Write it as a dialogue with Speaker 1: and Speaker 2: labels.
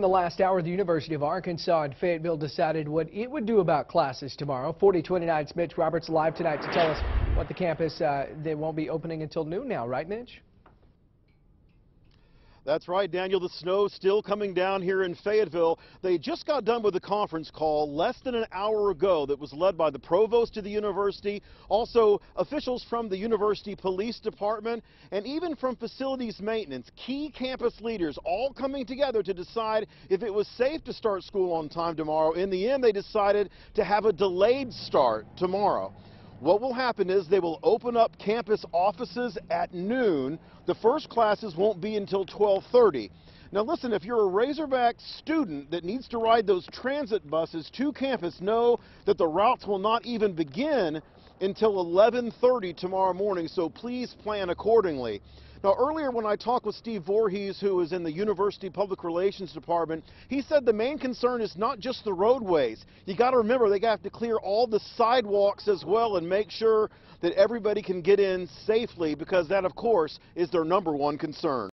Speaker 1: the last hour, the University of Arkansas in Fayetteville decided what it would do about classes tomorrow. 4029's Mitch Roberts live tonight to tell us what the campus, uh, they won't be opening until noon now, right, Mitch?
Speaker 2: That's right, Daniel. The snow still coming down here in Fayetteville. They just got done with a conference call less than an hour ago that was led by the provost of the university, also officials from the university police department, and even from facilities maintenance. Key campus leaders all coming together to decide if it was safe to start school on time tomorrow. In the end, they decided to have a delayed start tomorrow. What will happen is they will open up campus offices at noon. The first classes won't be until 1230. Now listen, if you're a Razorback student that needs to ride those transit buses to campus, know that the routes will not even begin until 1130 tomorrow morning, so please plan accordingly. Now, earlier when I talked with Steve Voorhees, who is in the University Public Relations Department, he said the main concern is not just the roadways. You got to remember they have to clear all the sidewalks as well and make sure that everybody can get in safely because that, of course, is their number one concern.